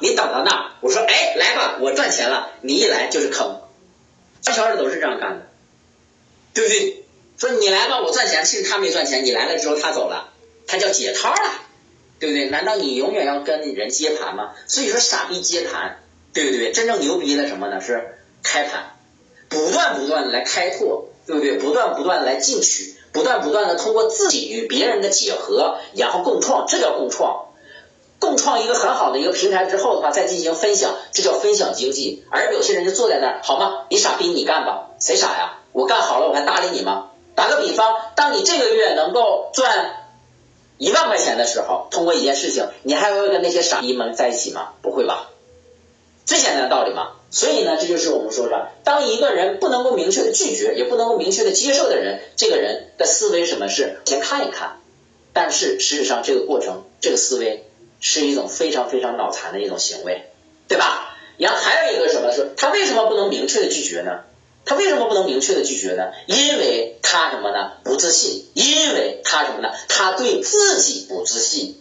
你等到那儿，我说哎来吧，我赚钱了，你一来就是坑，传销的都是这样干的，对不对？说你来吧，我赚钱，其实他没赚钱，你来了之后他走了，他叫解套了，对不对？难道你永远要跟人接盘吗？所以说傻逼接盘，对不对？真正牛逼的什么呢？是开盘，不断不断的来开拓，对不对？不断不断的来进取，不断不断的通过自己与别人的结合，然后共创，这叫共创。共创一个很好的一个平台之后的话，再进行分享，这叫分享经济。而有些人就坐在那儿，好吗？你傻逼，你干吧，谁傻呀？我干好了，我还搭理你吗？打个比方，当你这个月能够赚一万块钱的时候，通过一件事情，你还会跟那些傻逼们在一起吗？不会吧？最简单的道理嘛。所以呢，这就是我们说的，当一个人不能够明确的拒绝，也不能够明确的接受的人，这个人的思维什么是先看一看，但是事实上这个过程，这个思维是一种非常非常脑残的一种行为，对吧？然后还有一个什么是，他为什么不能明确的拒绝呢？他为什么不能明确的拒绝呢？因为他什么呢？不自信，因为他什么呢？他对自己不自信。